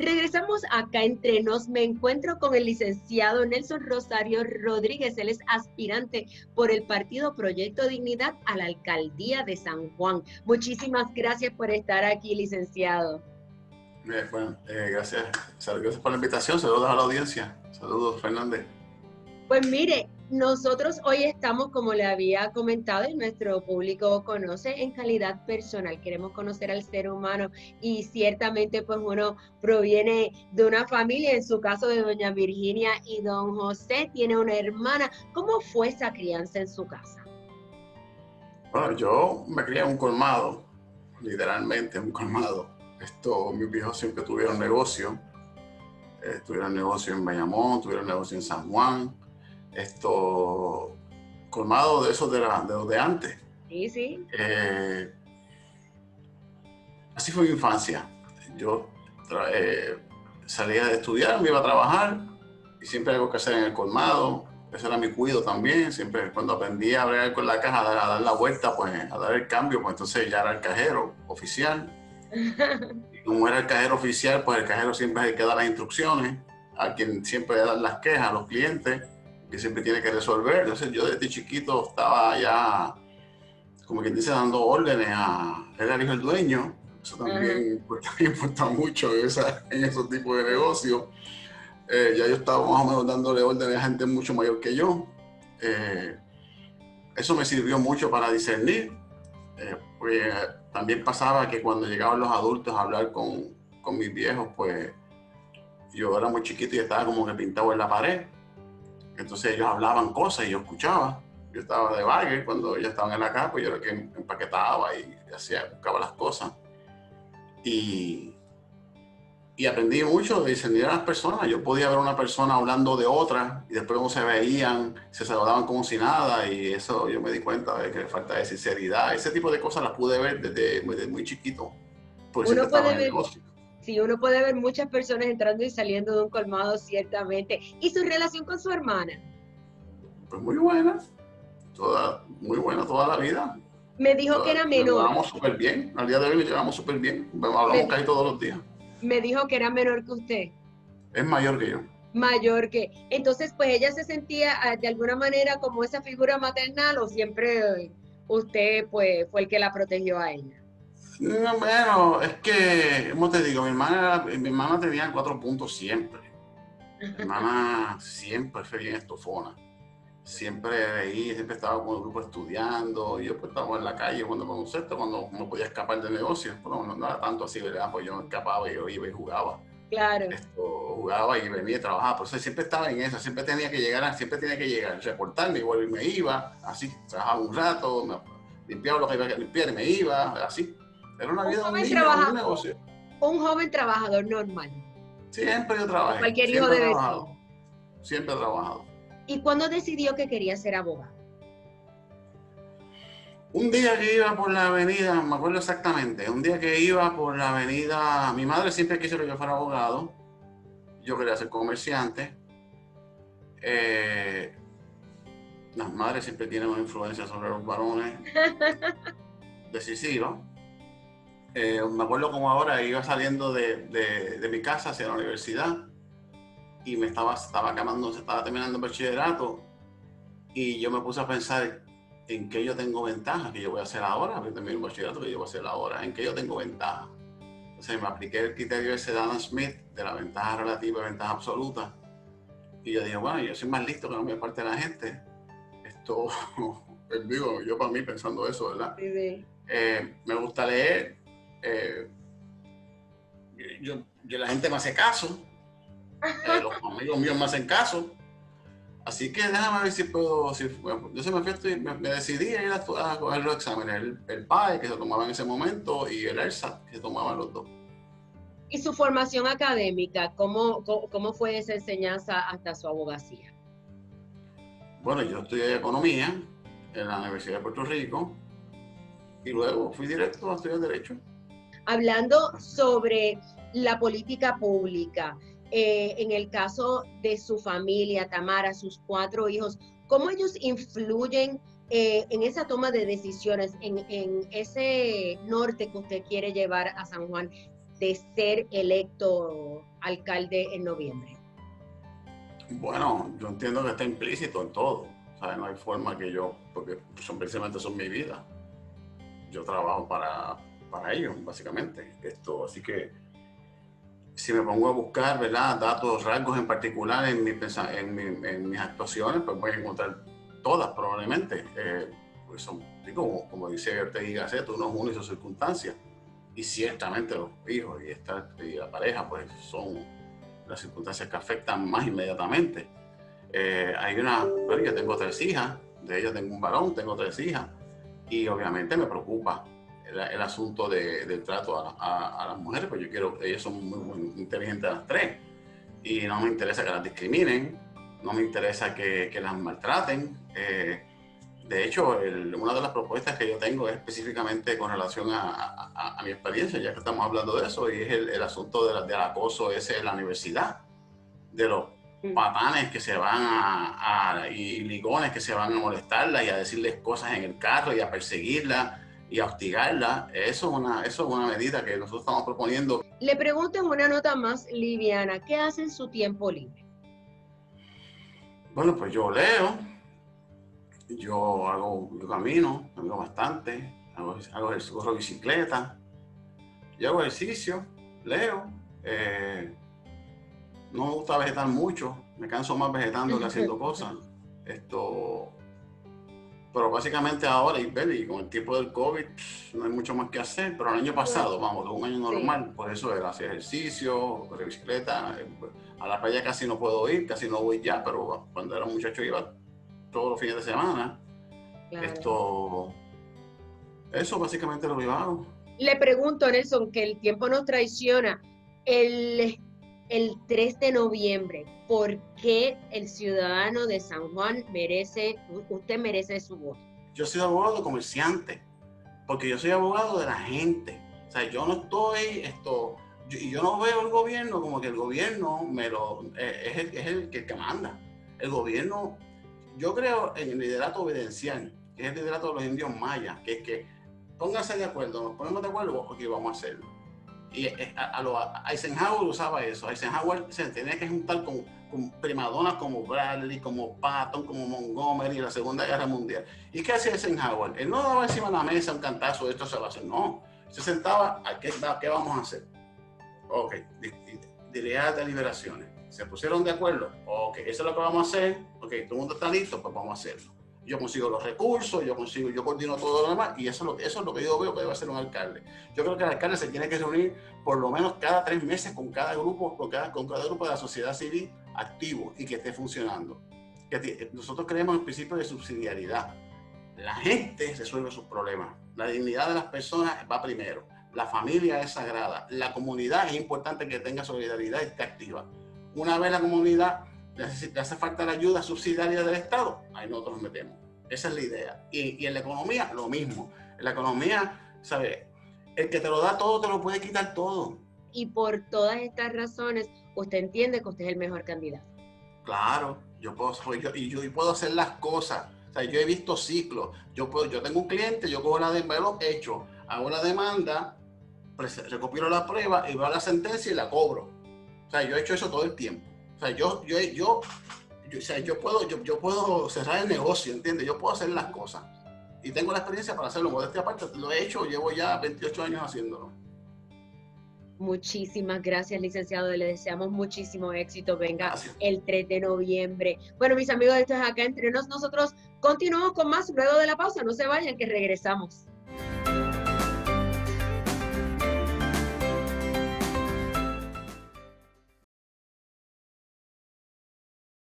Regresamos acá entre nos. Me encuentro con el licenciado Nelson Rosario Rodríguez. Él es aspirante por el partido Proyecto Dignidad a la alcaldía de San Juan. Muchísimas gracias por estar aquí, licenciado. Eh, bueno, eh, gracias. Gracias por la invitación. Saludos a la audiencia. Saludos, Fernández. Pues mire, nosotros hoy estamos, como le había comentado, y nuestro público conoce en calidad personal. Queremos conocer al ser humano y ciertamente pues uno proviene de una familia, en su caso de doña Virginia y don José, tiene una hermana. ¿Cómo fue esa crianza en su casa? Bueno, yo me crié en un colmado, literalmente un colmado. Esto, mis viejos siempre tuvieron negocio. Eh, tuvieron negocio en Bayamón, tuvieron negocio en San Juan esto colmado de esos de, los de antes. Sí, sí. Eh, así fue mi infancia. Yo eh, salía de estudiar, me iba a trabajar y siempre algo que hacer en el colmado. Eso era mi cuido también. Siempre cuando aprendí a hablar con la caja, a dar, la vuelta, pues a dar el cambio, pues entonces ya era el cajero oficial. y como era el cajero oficial, pues el cajero siempre hay que dar las instrucciones, a quien siempre dar las quejas, a los clientes que siempre tiene que resolver. Entonces yo desde chiquito estaba ya, como quien dice, dando órdenes a... Era el hijo del dueño. Eso también importa, mucho en, en esos tipos de negocios. Eh, ya yo estaba más o menos dándole órdenes a gente mucho mayor que yo. Eh, eso me sirvió mucho para discernir. Eh, pues también pasaba que cuando llegaban los adultos a hablar con, con mis viejos, pues yo era muy chiquito y estaba como que pintado en la pared. Entonces ellos hablaban cosas y yo escuchaba. Yo estaba de vague cuando ellos estaban en la casa, pues yo era que empaquetaba y hacía, buscaba las cosas. Y, y aprendí mucho de discernir a las personas. Yo podía ver a una persona hablando de otra y después cómo se veían, se saludaban como si nada y eso yo me di cuenta de que falta de sinceridad. Ese tipo de cosas las pude ver desde, muy chiquito. Por uno puede ver, Sí, uno puede ver muchas personas entrando y saliendo de un colmado, ciertamente. ¿Y su relación con su hermana? Pues muy buena, toda, muy buena toda la vida. Me dijo que era menor. Nos llevamos súper bien, al día de hoy nos llevamos súper bien, hablamos casi todos los días. Me dijo que era menor que usted. Es mayor que yo. Mayor que. Entonces, pues ella se sentía ah, de alguna manera como esa figura maternal o siempre usted pues fue el que la protegió a ella. No, bueno, es que, como te digo, mi hermana, mi hermana tenía cuatro puntos siempre. Mi hermana siempre fue bien estofona. Siempre ahí, siempre estaba con el grupo estudiando. Yo pues estaba en la calle cuando conociste, cuando no podía escapar del negocio. Pero no, era tanto así, ¿verdad? Pues yo me escapaba y yo iba y jugaba. Claro. Esto, jugaba y venía y trabajaba. Por eso siempre estaba en eso, siempre tenía que llegar, siempre tenía que llegar, reportarme, igual y me iba, así, trabajaba un rato, me, limpiaba lo que iba a limpiar y me iba, así. Era una vida, un, joven un negocio. Un joven trabajador normal. Siempre yo trabajé. Cualquier hijo de vecino. Siempre he trabajado. ¿Y cuándo decidió que quería ser abogado? Un día que iba por la avenida, me acuerdo exactamente, un día que iba por la avenida, mi madre siempre quiso que yo fuera abogado, yo quería ser comerciante. Eh, las madres siempre tienen una influencia sobre los varones decisiva. Eh, me acuerdo como ahora iba saliendo de, mi casa hacia la universidad y me estaba, estaba acabando, estaba terminando el bachillerato y yo me puse a pensar en qué yo tengo ventaja, que yo voy a hacer ahora, porque termino el bachillerato, que yo voy a hacer ahora, en qué yo tengo ventaja. Entonces me apliqué el criterio de Adam Smith, de la ventaja relativa y ventaja absoluta. Y yo dije, bueno, yo soy más listo que la mayor parte de la gente. Esto, digo, yo para mí pensando eso, ¿verdad? Eh, me gusta leer, eh, yo, la gente me hace caso, eh, los amigos míos me hacen caso. Así que déjame ver si puedo. Si, yo se me, fui, me, me, decidí a ir a, coger los exámenes: el, el PAE que se tomaba en ese momento y el ERSAT que se tomaban los dos. ¿Y su formación académica? ¿Cómo, cómo, fue esa enseñanza hasta su abogacía? Bueno, yo estudié economía en la Universidad de Puerto Rico y luego fui directo a estudiar Derecho hablando sobre la política pública, eh, en el caso de su familia, Tamara, sus cuatro hijos, ¿cómo ellos influyen eh, en esa toma de decisiones, en, ese norte que usted quiere llevar a San Juan? de ser electo alcalde en noviembre? Bueno, yo entiendo que está implícito en todo. No hay forma que yo, porque son precisamente son mi vida. Yo trabajo para, para ellos, básicamente. Esto, así que si me pongo a buscar, ¿verdad? Datos, rasgos en particular en, mi, en, en mis actuaciones, pues voy a encontrar todas probablemente. Eh, pues son, como, como dice Ortega y Gasset, uno es uno y sus circunstancias. Y ciertamente los hijos y, esta, y la pareja, pues son las circunstancias que afectan más inmediatamente. Eh, hay una, bueno, yo tengo tres hijas, de ellas tengo un varón, tengo tres hijas, y obviamente me preocupa el, asunto del trato a, las mujeres, pues yo quiero, ellas son muy, inteligentes las tres, y no me interesa que las discriminen, no me interesa que, que las maltraten. Eh, de hecho, una de las propuestas que yo tengo es específicamente con relación a, mi experiencia, ya que estamos hablando de eso, y es el, asunto de del acoso ese en la universidad, de los patanes que se van a, y ligones que se van a molestarla y a decirles cosas en el carro y a perseguirla y a hostigarla. Eso es una, eso es una medida que nosotros estamos proponiendo. Le pregunto en una nota más liviana, ¿qué hace en su tiempo libre? Bueno, pues yo leo, yo hago, yo camino, camino bastante, hago, hago corro bicicleta, yo hago ejercicio, leo, eh, no me gusta vegetar mucho, me canso más vegetando que haciendo cosas. Esto, pero básicamente ahora, y, con el tiempo del COVID, no hay mucho más que hacer. Pero el año pasado, vamos, un año normal, pues eso era hacer ejercicio, correr bicicleta. Eh, a la playa casi no puedo ir, casi no voy ya, pero cuando era muchacho iba todos los fines de semana. Esto, eso básicamente lo que hago. Le pregunto, Nelson, que el tiempo nos traiciona. El, el 3 de noviembre, ¿por qué el ciudadano de San Juan merece, usted merece su voto? Yo soy abogado comerciante, porque yo soy abogado de la gente. O sea, yo no estoy, esto, y yo, no veo el gobierno como que el gobierno me lo, eh, es, el, que manda. El gobierno yo creo en el liderato evidencial, que es el liderato de los indios mayas, que es que pónganse de acuerdo, nos ponemos de acuerdo, ok, vamos a hacerlo. Y eh, a, Eisenhower usaba eso. Eisenhower se tenía que juntar con, con primadonas como Bradley, como Patton, como Montgomery en la Segunda Guerra Mundial. ¿Y qué hacía Eisenhower? Él no daba encima de la mesa un cantazo, esto se va a hacer. No. Se sentaba, ¿a qué, qué vamos a hacer? Ok, diría de deliberaciones se pusieron de acuerdo, ok, eso es lo que vamos a hacer, ok, todo el mundo está listo, pues vamos a hacerlo. Yo consigo los recursos, yo consigo, yo coordino todo lo demás y eso es lo, eso es lo que yo veo que debe hacer un alcalde. Yo creo que el alcalde se tiene que reunir por lo menos cada tres meses con cada grupo, con cada, con cada grupo de la sociedad civil activo y que esté funcionando. Que nosotros creemos el principio de subsidiariedad. La gente resuelve sus problemas. La dignidad de las personas va primero. La familia es sagrada. La comunidad es importante que tenga solidaridad y esté activa. Una vez la comunidad le hace, falta la ayuda subsidiaria del Estado, ahí nosotros nos metemos. Esa es la idea. Y, en la economía, lo mismo. En la economía, ¿sabes? El que te lo da todo, te lo puede quitar todo. Y por todas estas razones, usted entiende que usted es el mejor candidato. Claro, yo puedo, yo, y yo puedo hacer las cosas. O sea, yo he visto ciclos. Yo, puedo, yo tengo un cliente, yo cojo la demanda, lo hecho, hago la demanda, recopilo la prueba y veo la sentencia y la cobro. O sea, yo he hecho eso todo el tiempo. O sea, yo, yo, yo, o sea, yo puedo, yo, yo, puedo cerrar el negocio, ¿entiendes? Yo puedo hacer las cosas. Y tengo la experiencia para hacerlo. Modestia aparte, lo he hecho, llevo ya 28 años haciéndolo. Muchísimas gracias, licenciado. Le deseamos muchísimo éxito. Venga el 3 de noviembre. Bueno, mis amigos, esto es acá entre nos. Nosotros continuamos con más luego de la pausa. No se vayan, que regresamos.